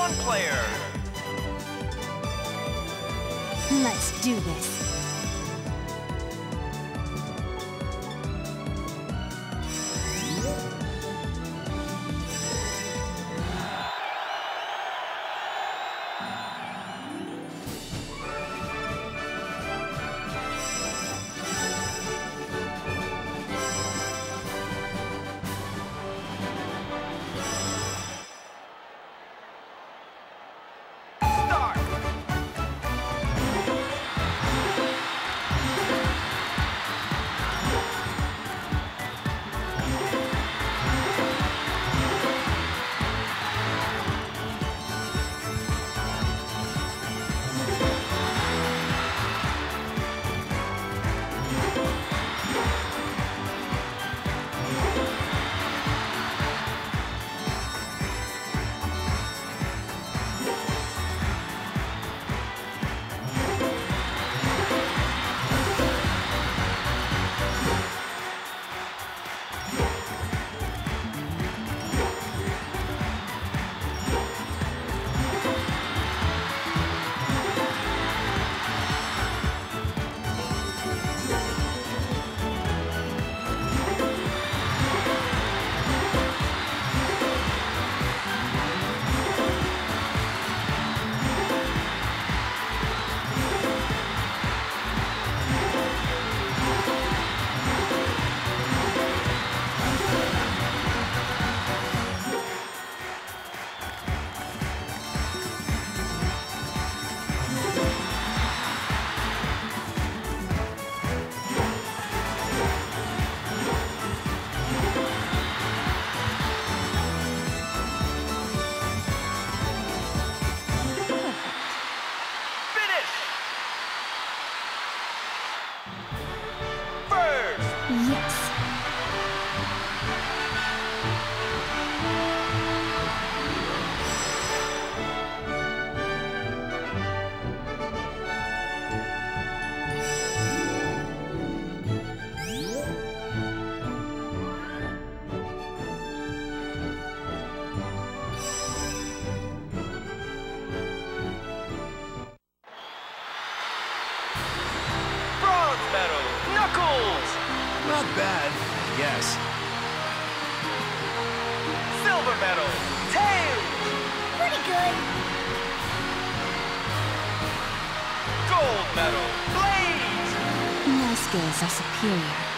one player. Let's do this. Knuckles. Not bad, I guess. Silver medal. Tails. Pretty good. Gold medal. Blaze. My skills are superior.